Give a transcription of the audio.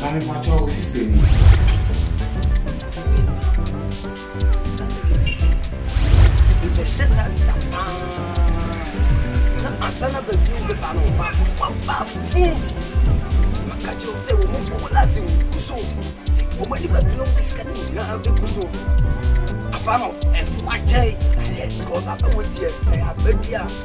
Mami pacho wo sister ni. Mepɛsɛ na da paa na ansa na baabi wo bɛba no ɔba waba fuu maka kyerɛ wo sɛ wɔ mu fo wɔla ase wo so nti wɔn ani baabi no wɔn sika no nyinaa bɛgu so aba no ɛfo akyɛe ɛyɛ kɔsa bɛwɔ tiɛ ɛyɛ aba bi a